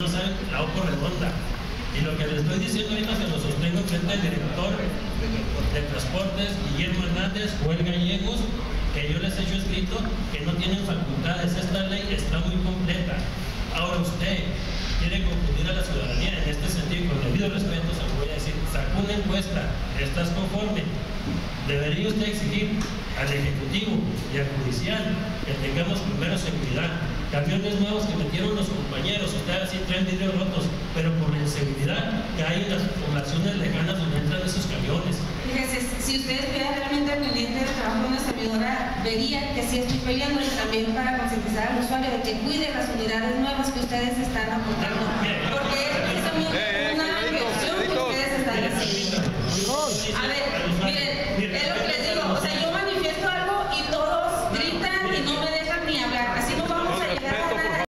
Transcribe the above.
no saben la OPO redonda. Y lo que les estoy diciendo ahorita se lo sostengo frente al director de transportes, Guillermo Hernández, Joel Gallegos, que yo les he hecho escrito que no tienen facultades. Esta ley está muy completa. Ahora usted quiere confundir a la ciudadanía en este sentido, con debido respeto se lo voy a decir, sacó una encuesta, ¿estás conforme? Debería usted exigir al Ejecutivo y al Judicial que tengamos primero seguridad. Camiones nuevos que metieron traen vidrios rotos, pero por la inseguridad que hay en las poblaciones lejanas donde entran esos camiones. Fíjese, si usted estuviera realmente pendiente del trabajo de una servidora, vería que sí estoy peleando también para concientizar al usuario de que cuide las unidades nuevas que ustedes están aportando